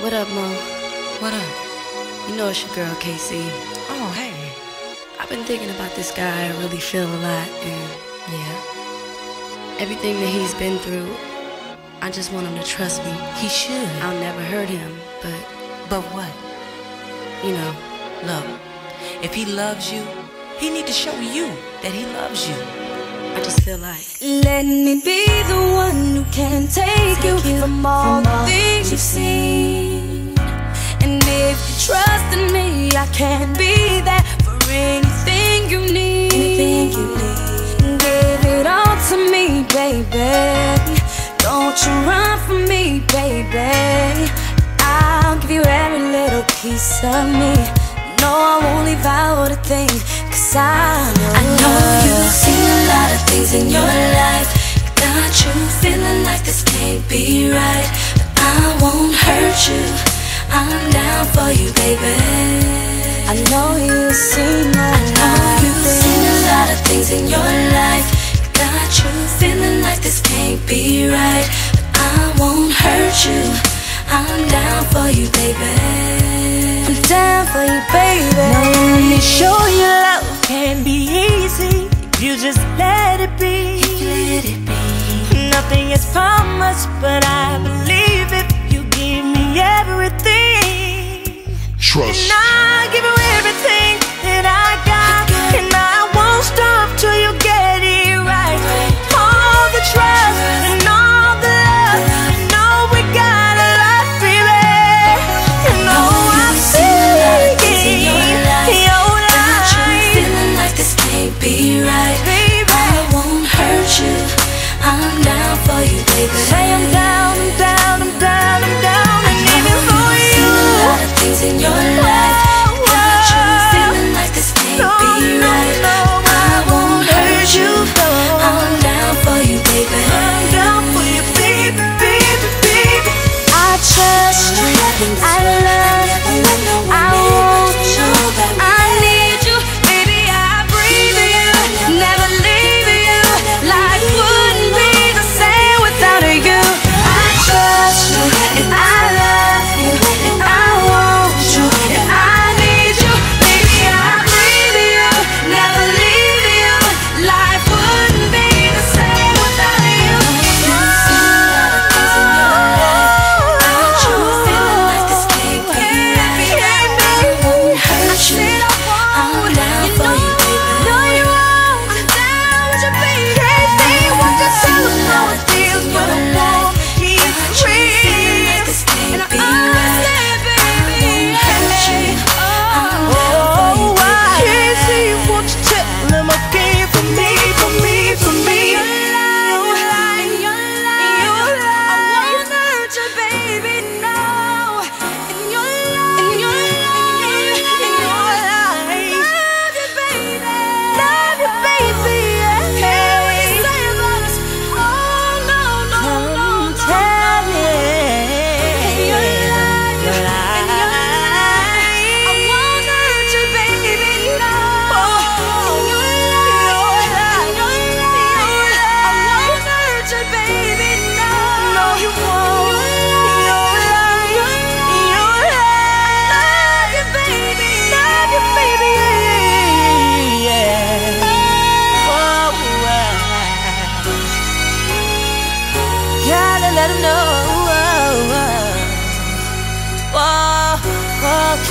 What up, Mo? What up? You know it's your girl, KC. Oh, hey. I've been thinking about this guy I really feel a lot, and Yeah. everything that he's been through, I just want him to trust me. He should. I'll never hurt him, but, But what? you know, Look, if he loves you, he need to show you that he loves you. I just feel like Let me be the one who can take, you, from all the things you've seen. I can be there for anything you need. Anything you need. Give it all to me, baby. Don't you run from me, baby. I'll give you every little piece of me. No, I won't leave out a thing, cause I know. I know you've seen a lot of things in your life. Got you feeling like this can't be right. But I won't hurt you. I'm down for you, baby. I know you've seen a I know you've seen a lot of things in your life. Got you feeling like this can't be right. But I won't hurt you. I'm down for you, baby. I'm down for you, baby. Now let me show you love can be easy if you just let it be. Let it be. Nothing is promised, but I believe if you give me everything. Trust. And I give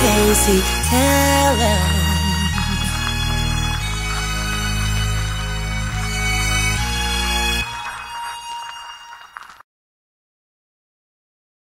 Casey, tell him.